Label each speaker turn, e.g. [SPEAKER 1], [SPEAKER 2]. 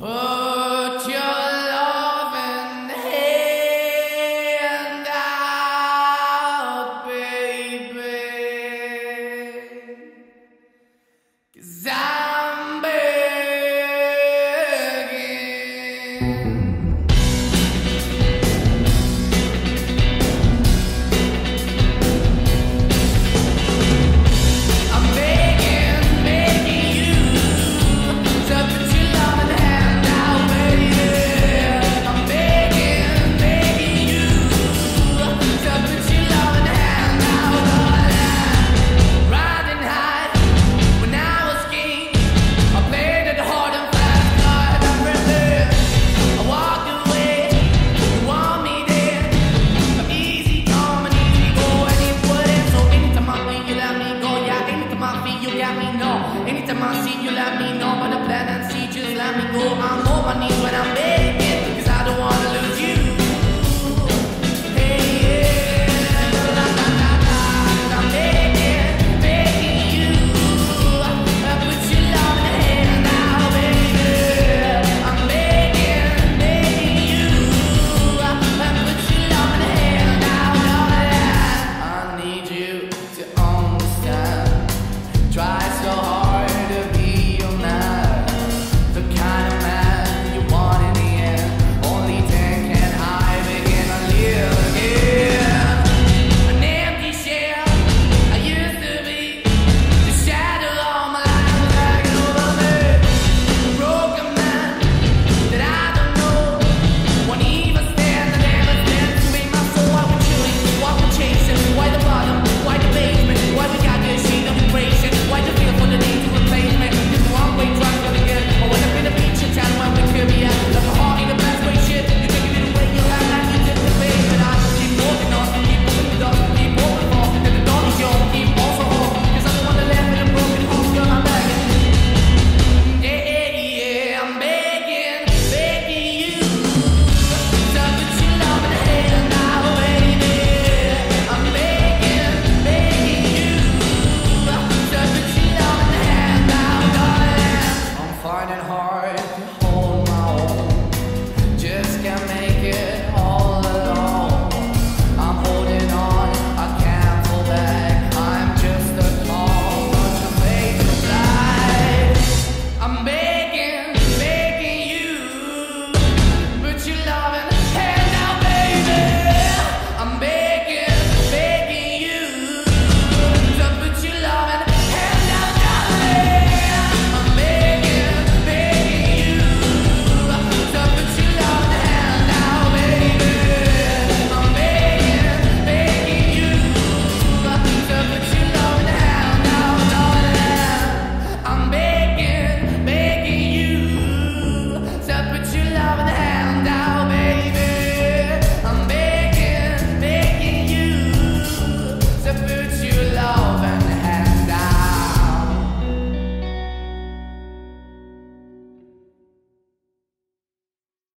[SPEAKER 1] Oh.